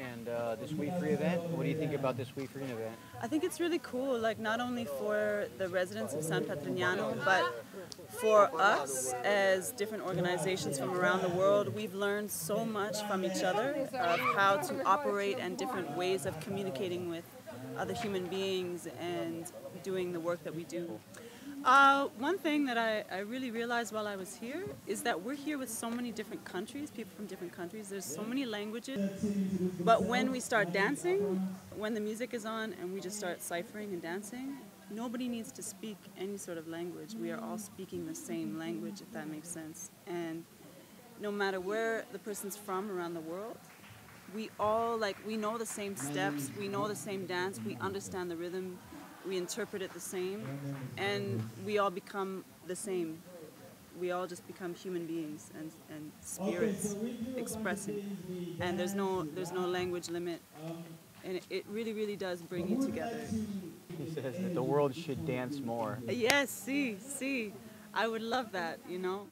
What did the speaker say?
and uh, this We Free event. What do you think about this We Free event? I think it's really cool, like not only for the residents of San Patrignano, but for us as different organizations from around the world. We've learned so much from each other of how to operate and different ways of communicating with other human beings and doing the work that we do. Uh, one thing that I, I, really realized while I was here is that we're here with so many different countries, people from different countries. There's so many languages. But when we start dancing, when the music is on and we just start ciphering and dancing, nobody needs to speak any sort of language. We are all speaking the same language, if that makes sense. And no matter where the person's from around the world, we all like we know the same steps, we know the same dance, we understand the rhythm, we interpret it the same, and we all become the same. We all just become human beings and, and spirits expressing, and there's no there's no language limit, and it, it really really does bring you together. He says that the world should dance more. Yes, see, see, I would love that, you know.